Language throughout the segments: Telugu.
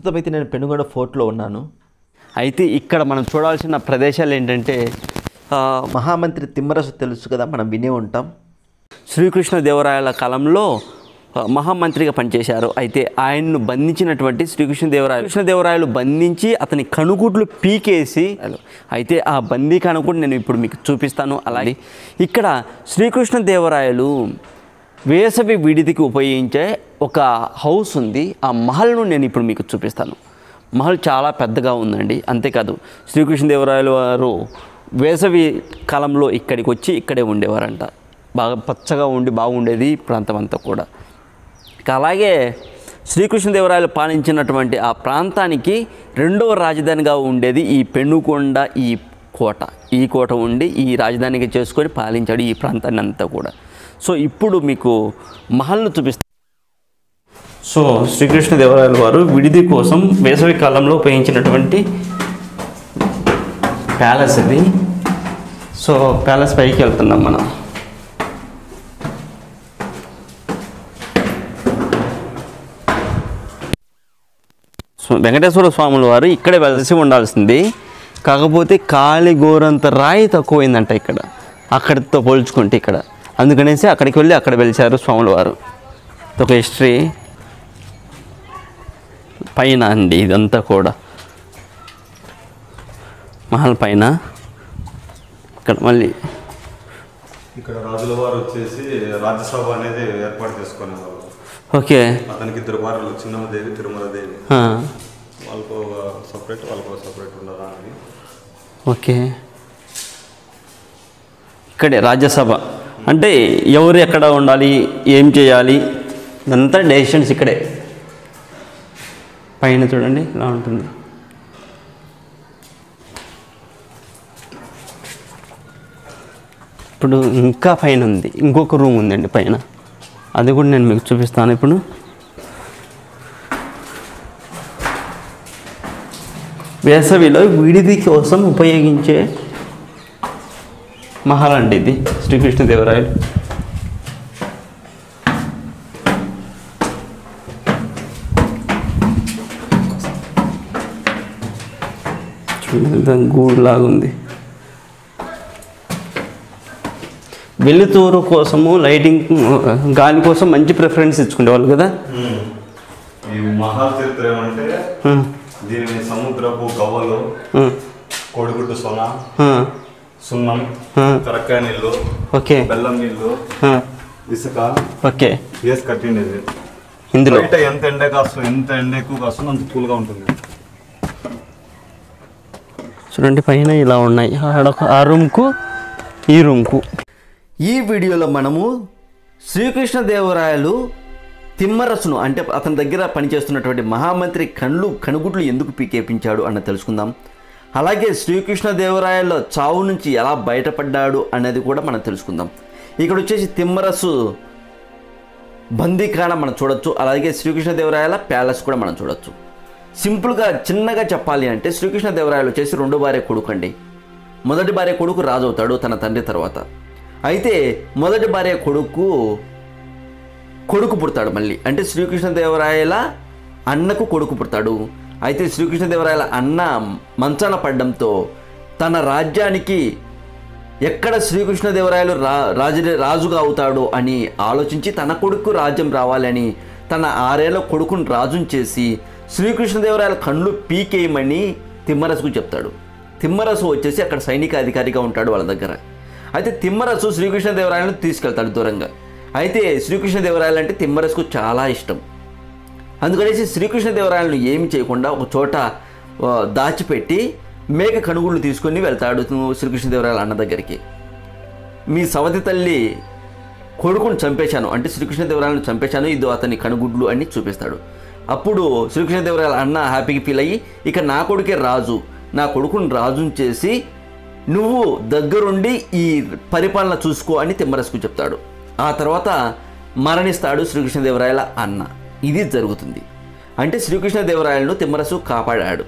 ప్రస్తుతం అయితే నేను పెనుగొండ ఫోర్ట్లో ఉన్నాను. అయితే ఇక్కడ మనం చూడాల్సిన ప్రదేశాలు ఏంటంటే మహామంత్రి తిమ్మరసు తెలుసు కదా మనం వినే ఉంటాం. శ్రీకృష్ణదేవరాయల కాలంలో మహామంత్రిగా పనిచేశారు. అయితే ఆయన్ను బంధించినటువంటి శ్రీకృష్ణదేవరాయలు కృష్ణదేవరాయలు బంధించి అతని కనుగుడ్లు పీకేసి అయితే ఆ బందీ కనుగుడు నేను ఇప్పుడు మీకు చూపిస్తాను. అలాగే ఇక్కడ శ్రీకృష్ణదేవరాయలు వేసవి విడిదికి ఉపయోగించే ఒక హౌస్ ఉంది. ఆ మహల్ను నేను ఇప్పుడు మీకు చూపిస్తాను. మహల్ చాలా పెద్దగా ఉందండి. అంతేకాదు శ్రీకృష్ణదేవరాయలు వారు వేసవి కాలంలో ఇక్కడికి వచ్చి ఇక్కడే ఉండేవారంట. బాగా పచ్చగా ఉండి బాగుండేది ఈ ప్రాంతం అంతా కూడా. అలాగే శ్రీకృష్ణదేవరాయలు పాలించినటువంటి ఆ ప్రాంతానికి రెండవ రాజధానిగా ఉండేది ఈ పెనుకొండ ఈ కోట. ఈ కోట ఉండి ఈ రాజధానిగా చేసుకొని పాలించాడు ఈ ప్రాంతాన్ని అంతా కూడా. సో ఇప్పుడు మీకు మహల్ను చూపిస్తాను సో శ్రీకృష్ణదేవరాయల వారు విడిది కోసం వేసవి కాలంలో ఉపయోగించినటువంటి ప్యాలెస్ ఇది. సో ప్యాలెస్ పైకి వెళ్తున్నాం మనం. సో వెంకటేశ్వర స్వాముల వారు ఇక్కడే వెలిసి ఉండాల్సింది. కాకపోతే కాలి గోరంత రాయి తక్కువైందంట ఇక్కడ. అక్కడితో పోల్చుకుంటే ఇక్కడ. అందుకనేసి అక్కడికి వెళ్ళి అక్కడ వెలిచారు స్వాముల వారు. ఒక హిస్టరీ. పైన అండి ఇదంతా కూడా. మహల్ పైన. ఇక్కడ మళ్ళీ ఇక్కడ రాజుల వారు వచ్చేసి రాజ్యసభ అనేది ఏర్పాటు చేసుకునేవాళ్ళు ఓకే. అతనికి ఇద్దరు భార్యలు చిన్నమ్మదేవి తిరుమలదేవి. ఆ, వాళ్ళకు సపరేట్ వాళ్ళకు సపరేట్ ఉండరా అని ఓకే. ఇక్కడే రాజ్యసభ. అంటే ఎవరు ఎక్కడ ఉండాలి ఏం చేయాలి ఇదంతా డెసిషన్స్ ఇక్కడే. పైన చూడండి ఇలా ఉంటుంది. ఇప్పుడు ఇంకా పైన ఉంది ఇంకొక రూమ్ ఉందండి పైన. అది కూడా నేను మీకు చూపిస్తాను ఇప్పుడు. వేసవిలో విడిది కోసం ఉపయోగించే మహల్ అండి ఇది శ్రీకృష్ణదేవరాయలు దాని గూడు లాగుంది వెలుతురు కోసము లైటింగ్ గాలి కోసం మంచి ప్రిఫరెన్స్ ఇచ్చుకునేవాళ్ళు కదా? ఈ మహల్ చరిత్ర ఏమంటే ఆ, దీనిని సముద్రపు గవ్వలు కోడిగుడ్డు సొన సున్నం. కరక్కాయ నీళ్ళు ఓకే. బెల్లం నీళ్ళు ఇసుక ఓకే. వేసి కట్టిండేది. ఇందులో? ఎంత ఎండ కాస్తుంది ఎంత ఎండ ఎక్కువ కాస్తుందో అంత కూల్గా ఉంటుంది. చూడండి పైన ఇలా ఉన్నాయి. ఆడొక ఆ రూమ్కు ఈ రూమ్కు. ఈ వీడియోలో మనము శ్రీకృష్ణదేవరాయలు తిమ్మరసును అంటే అతని దగ్గర పనిచేస్తున్నటువంటి మహామంత్రి కళ్ళు కనుగుడ్లు ఎందుకు పీకేపించాడు అన్న తెలుసుకుందాం. అలాగే శ్రీకృష్ణదేవరాయల చావు నుంచి ఎలా బయటపడ్డాడు అనేది కూడా మనం తెలుసుకుందాం. ఇక్కడ వచ్చేసి తిమ్మరసు బందీకాణ మనం చూడొచ్చు. అలాగే శ్రీకృష్ణదేవరాయల ప్యాలెస్ కూడా మనం చూడొచ్చు. సింపుల్గా చిన్నగా చెప్పాలి అంటే శ్రీకృష్ణదేవరాయలు వచ్చేసి రెండో భార్య కొడుకు అండి మొదటి భార్య కొడుకు రాజు అవుతాడు తన తండ్రి తర్వాత. అయితే మొదటి భార్య కొడుకు కొడుకు పుడతాడు మళ్ళీ. అంటే శ్రీకృష్ణదేవరాయల అన్నకు కొడుకు పుడతాడు. అయితే శ్రీకృష్ణదేవరాయల అన్న మంచాన పడ్డంతో తన రాజ్యానికి ఎక్కడ శ్రీకృష్ణదేవరాయలు రా రాజు రాజుగా అవుతాడో అని ఆలోచించి తన కొడుకు రాజ్యం రావాలని తన ఆరేళ్ళ కొడుకును రాజుని చేసి శ్రీకృష్ణదేవరాయల కళ్ళు పీకేయమని తిమ్మరసుకు చెప్తాడు. తిమ్మరసు వచ్చేసి అక్కడ సైనిక అధికారిగా ఉంటాడు వాళ్ళ దగ్గర. అయితే తిమ్మరసు శ్రీకృష్ణదేవరాయలను తీసుకెళ్తాడు దూరంగా. అయితే శ్రీకృష్ణదేవరాయలు అంటే తిమ్మరసుకు చాలా ఇష్టం. అందుకనేసి శ్రీకృష్ణదేవరాయలను ఏమి చేయకుండా ఒక చోట దాచిపెట్టి మేక కనుగుళ్ళు తీసుకొని వెళ్తాడు శ్రీకృష్ణదేవరాయల అన్న దగ్గరికి. మీ సవతి తల్లి కొడుకును చంపేశాను అంటే శ్రీకృష్ణదేవరాయలను చంపేశాను ఇది అతని కనుగుడ్లు అని చూపిస్తాడు. అప్పుడు శ్రీకృష్ణదేవరాయల అన్న హ్యాపీగా ఫీల్ అయ్యి ఇక నా కొడుకే రాజు. నా కొడుకుని రాజుని చేసి నువ్వు దగ్గరుండి ఈ పరిపాలన చూసుకో అని తిమ్మరసుకు చెప్తాడు. ఆ తర్వాత మరణిస్తాడు శ్రీకృష్ణదేవరాయల అన్న. ఇది జరుగుతుంది. అంటే శ్రీకృష్ణదేవరాయలను తిమ్మరసు కాపాడాడు.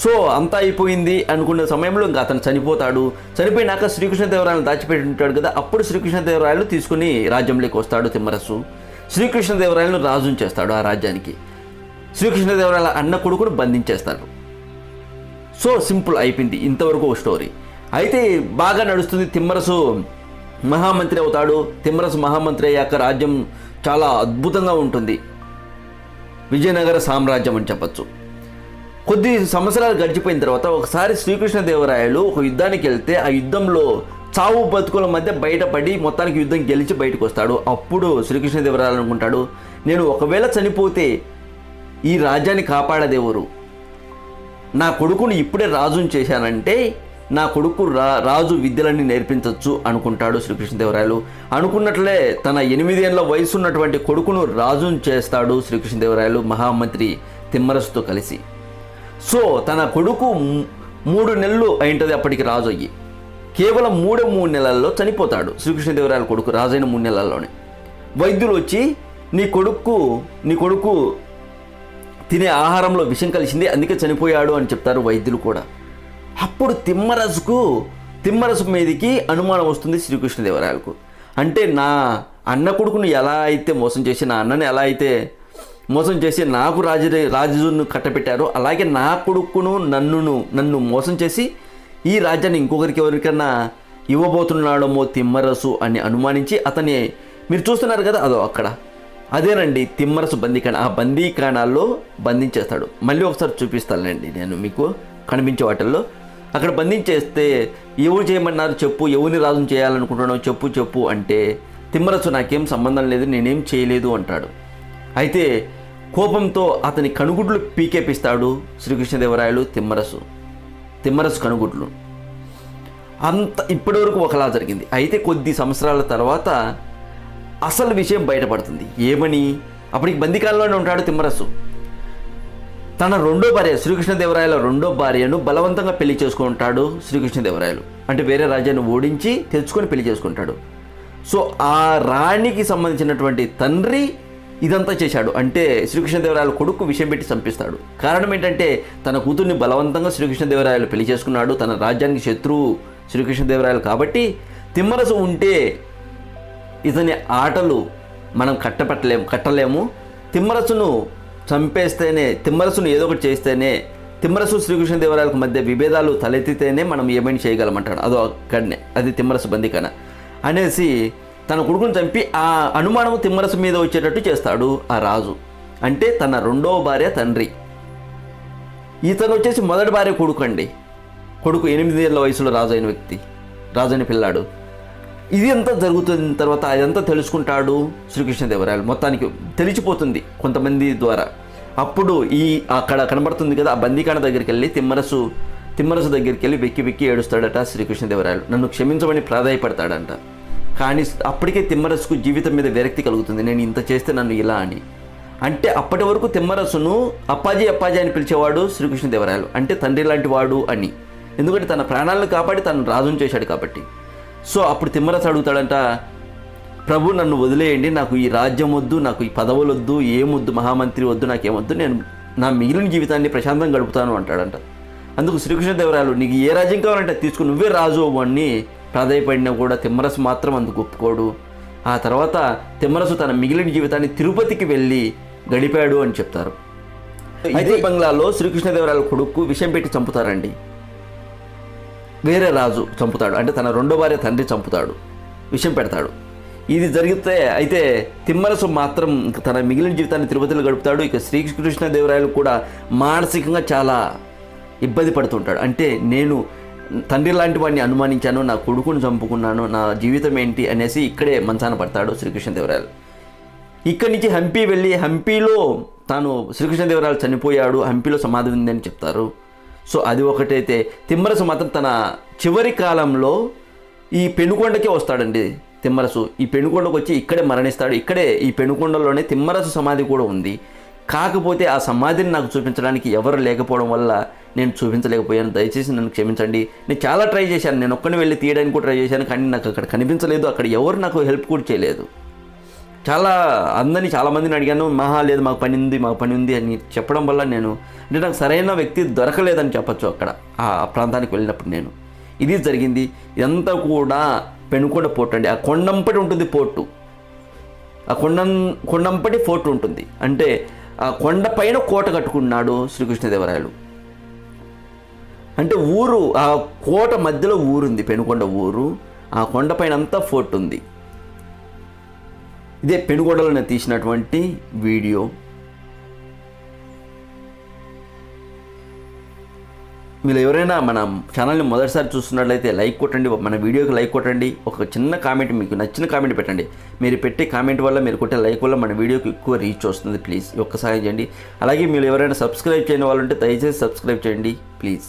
సో అంతా అయిపోయింది అనుకున్న సమయంలో ఇంకా అతను చనిపోతాడు. చనిపోయినాక శ్రీకృష్ణదేవరాయలను దాచిపెట్టి ఉంటాడు కదా అప్పుడు శ్రీకృష్ణదేవరాయలు తీసుకుని రాజ్యంలోకి వస్తాడు తిమ్మరసు శ్రీకృష్ణదేవరాయలను రాజుని చేస్తాడు ఆ రాజ్యానికి. శ్రీకృష్ణదేవరాయల అన్న కొడుకును బంధించేస్తాడు. సో సింపుల్ అయిపోయింది ఇంతవరకు ఒక స్టోరీ. అయితే బాగా నడుస్తుంది తిమ్మరసు మహామంత్రి అవుతాడు. తిమ్మరసు మహామంత్రి అయ్యాక రాజ్యం చాలా అద్భుతంగా ఉంటుంది. విజయనగర సామ్రాజ్యం అని చెప్పచ్చు. కొద్ది సంవత్సరాలు గడిచిపోయిన తర్వాత ఒకసారి శ్రీకృష్ణదేవరాయలు ఒక యుద్ధానికి వెళ్తే ఆ యుద్ధంలో చావు బతుకుల మధ్య బయటపడి మొత్తానికి యుద్ధం గెలిచి బయటకు వస్తాడు అప్పుడు శ్రీకృష్ణదేవరాయలు అనుకుంటాడు నేను ఒకవేళ చనిపోతే ఈ రాజ్యాన్ని కాపాడదేవరు. నా కొడుకుని ఇప్పుడే రాజుని చేశానంటే నా కొడుకు రా రాజు విద్యలన్నీ నేర్పించవచ్చు అనుకుంటాడు శ్రీకృష్ణదేవరాయలు అనుకున్నట్లే తన ఎనిమిదేళ్ళ వయసు ఉన్నటువంటి కొడుకును రాజును చేస్తాడు శ్రీకృష్ణదేవరాయలు మహామంత్రి తిమ్మరసుతో కలిసి. సో తన కొడుకు మూ- మూడు నెలలు అయింటది అప్పటికి రాజు అయ్యి కేవలం మూడో మూడు నెలల్లో చనిపోతాడు శ్రీకృష్ణదేవరాయల కొడుకు రాజైన మూడు నెలల్లోనే. వైద్యులు వచ్చి నీ కొడుకు నీ కొడుకు తినే ఆహారంలో విషం కలిసింది అందుకే చనిపోయాడు అని చెప్తారు వైద్యులు కూడా. అప్పుడు తిమ్మరసుకు తిమ్మరసు మీదకి అనుమానం వస్తుంది శ్రీకృష్ణదేవరాయలకు. అంటే నా అన్న కొడుకును ఎలా అయితే మోసం చేసి నా అన్నని ఎలా అయితే మోసం చేసి నాకు రాజు రాజును కట్టబెట్టారో అలాగే నా కొడుకును నన్నును నన్ను మోసం చేసి ఈ రాజ్యాన్ని ఇంకొకరికి ఎవరికన్నా ఇవ్వబోతున్నాడమో తిమ్మరసు అని అనుమానించి అతని మీరు చూస్తున్నారు కదా అదో అక్కడ. అదేనండి తిమ్మరసు బందీకాణ ఆ బందీకాణాల్లో బంధించేస్తాడు. మళ్ళీ ఒకసారి చూపిస్తానండి నేను మీకు కనిపించే వాటిల్లో. అక్కడ బంధించేస్తే ఎవరు చేయమన్నారు చెప్పు ఎవరిని రాజు చేయాలనుకుంటున్నావు చెప్పు చెప్పు అంటే తిమ్మరసు నాకేం సంబంధం లేదు నేనేం చేయలేదు అంటాడు. అయితే కోపంతో అతని కనుగుడ్లు పీకేపిస్తాడు శ్రీకృష్ణదేవరాయలు తిమ్మరసు. తిమ్మరసు కనుగుడ్లు. అంత ఇప్పటివరకు ఒకలా జరిగింది. అయితే కొద్ది సంవత్సరాల తర్వాత అసలు విషయం బయటపడుతుంది. ఏమని? అప్పటికి బందికాలంలోనే ఉంటాడు తిమ్మరసు. తన రెండో భార్య శ్రీకృష్ణదేవరాయల రెండో భార్యను బలవంతంగా పెళ్ళి చేసుకుంటాడు శ్రీకృష్ణదేవరాయలు. అంటే వేరే రాజ్యాన్ని ఓడించి తెచ్చుకొని పెళ్ళి చేసుకుంటాడు. సో ఆ రాణికి సంబంధించినటువంటి తండ్రి ఇదంతా చేశాడు. అంటే శ్రీకృష్ణదేవరాయల కొడుకు విషయం పెట్టి చంపిస్తాడు. కారణం ఏంటంటే తన కూతుర్ని బలవంతంగా శ్రీకృష్ణదేవరాయలు పెళ్ళి చేసుకున్నాడు. తన రాజ్యానికి శత్రువు శ్రీకృష్ణదేవరాయలు కాబట్టి తిమ్మరసు ఉంటే ఇతని ఆటలు మనం కట్టపట్టలేము కట్టలేము. తిమ్మరసును చంపేస్తేనే తిమ్మరసును ఏదో ఒకటి చేస్తేనే తిమ్మరసు శ్రీకృష్ణదేవరాయలకు మధ్య విభేదాలు తలెత్తితేనే మనం ఏమైనా చేయగలమంటాడు. అదో అక్కడనే అది తిమ్మరసు బందికన. అనేసి తన కొడుకును చంపి ఆ అనుమానం తిమ్మరసు మీద వచ్చేటట్టు చేస్తాడు ఆ రాజు. అంటే తన రెండవ భార్య తండ్రి. ఇతను వచ్చేసి మొదటి భార్య కొడుకు అండి కొడుకు ఎనిమిది ఏళ్ళ వయసులో రాజు అయిన వ్యక్తి రాజు అయిన పిల్లాడు. ఇది అంతా జరుగుతున్న తర్వాత అదంతా తెలుసుకుంటాడు శ్రీకృష్ణదేవరాయలు మొత్తానికి తెలిసిపోతుంది కొంతమంది ద్వారా. అప్పుడు ఈ అక్కడ కనబడుతుంది కదా ఆ బందీకాణ దగ్గరికి వెళ్ళి తిమ్మరసు తిమ్మరసు దగ్గరికి వెళ్ళి వెక్కి వెక్కి ఏడుస్తాడట శ్రీకృష్ణదేవరాయలు నన్ను క్షమించమని ప్రాధాయపడతాడంట. కానీ అప్పటికే తిమ్మరసుకు జీవితం మీద విరక్తి కలుగుతుంది. నేను ఇంత చేస్తే నన్ను ఇలా అని. అంటే అప్పటి వరకు తిమ్మరసును అప్పాజీ అప్పాజీ అని పిలిచేవాడు శ్రీకృష్ణదేవరాయలు అంటే తండ్రి లాంటి వాడు అని. ఎందుకంటే తన ప్రాణాలను కాపాడి తను రాజును చేశాడు కాబట్టి. సో అప్పుడు తిమ్మరసు అడుగుతాడంట ప్రభు నన్ను వదిలేయండి. నాకు ఈ రాజ్యం వద్దు నాకు ఈ పదవులు వద్దు ఏమొద్దు మహామంత్రి వద్దు నాకేమొద్దు నేను నా మిగిలిన జీవితాన్ని ప్రశాంతంగా గడుపుతాను అంటాడంట. అందుకు శ్రీకృష్ణదేవరాయలు నీకు ఏ రాజ్యం కావాలంటే తీసుకుని నువ్వే రాజు అవ్వు అని ప్రాధాయపడినా కూడా తిమ్మరసు మాత్రం అందుకు ఒప్పుకోడు. ఆ తర్వాత తిమ్మరసు తన మిగిలిన జీవితాన్ని తిరుపతికి వెళ్ళి గడిపాడు అని చెప్తారు. ఇదే బంగ్లాలో శ్రీకృష్ణదేవరాయల కొడుకు విషం పెట్టి చంపుతారండి. వేరే రాజు చంపుతాడు. అంటే తన రెండో భార్య తండ్రి చంపుతాడు. విషం పెడతాడు. ఇది జరిగితే అయితే తిమ్మరసు మాత్రం తన మిగిలిన జీవితాన్ని తిరుపతిలో గడుపుతాడు. ఇక శ్రీకృష్ణదేవరాయలు కూడా మానసికంగా చాలా ఇబ్బంది పడుతుంటాడు. అంటే నేను తండ్రి లాంటి వాడిని అనుమానించాను నా కొడుకును చంపుకున్నాను నా జీవితం ఏంటి అనేసి ఇక్కడే మంచాన పడతాడు శ్రీకృష్ణదేవరాయలు ఇక్కడి నుంచి హంపి వెళ్ళి హంపీలో తాను శ్రీకృష్ణదేవరాయలు చనిపోయాడు హంపీలో సమాధి ఉందని చెప్తారు. సో అది ఒకటైతే తిమ్మరసు మాత్రం తన చివరి కాలంలో ఈ పెనుకొండకే వస్తాడండి తిమ్మరసు. ఈ పెనుకొండకు వచ్చి ఇక్కడే మరణిస్తాడు. ఇక్కడే ఈ పెనుకొండలోనే తిమ్మరసు సమాధి కూడా ఉంది. కాకపోతే ఆ సమాధిని నాకు చూపించడానికి ఎవరు లేకపోవడం వల్ల నేను చూపించలేకపోయాను. దయచేసి నన్ను క్షమించండి. నేను చాలా ట్రై చేశాను. నేను ఒక్కని వెళ్ళి తీయడానికి కూడా ట్రై చేశాను కానీ నాకు అక్కడ కనిపించలేదు. అక్కడ ఎవరు నాకు హెల్ప్ కూడా చేయలేదు. చాలా అందరినీ చాలామందిని అడిగాను మహా లేదు మాకు పని ఉంది మాకు పని ఉంది అని చెప్పడం వల్ల నేను అంటే నాకు సరైన వ్యక్తి దొరకలేదని చెప్పచ్చు అక్కడ ఆ ప్రాంతానికి వెళ్ళినప్పుడు నేను. ఇది జరిగింది. ఇదంతా కూడా పెనుకొండ పోర్ట్ అండి. ఆ కొండంపటి ఉంటుంది పోర్టు. ఆ కొండం కొండంపటి ఫోర్ట్ ఉంటుంది. అంటే ఆ కొండపైన కోట కట్టుకున్నాడు శ్రీకృష్ణదేవరాయలు అంటే ఊరు ఆ కోట మధ్యలో ఊరుంది పెనుకొండ ఊరు. ఆ కొండపైన అంతా ఫోర్ట్ ఉంది. ఇదే పెనుగొండలో నేను తీసినటువంటి వీడియో. మీరు ఎవరైనా మన ఛానల్ని మొదటిసారి చూస్తున్నట్లయితే లైక్ కొట్టండి మన వీడియోకి లైక్ కొట్టండి ఒక చిన్న కామెంట్ మీకు నచ్చిన కామెంట్ పెట్టండి. మీరు పెట్టే కామెంట్ వల్ల మీరు కొట్టే లైక్ వల్ల మన వీడియోకి ఎక్కువ రీచ్ వస్తుంది ప్లీజ్. ఒక్కసారి చేయండి. అలాగే మీరు ఎవరైనా సబ్స్క్రైబ్ చేయని వాళ్ళు ఉంటే దయచేసి సబ్స్క్రైబ్ చేయండి please.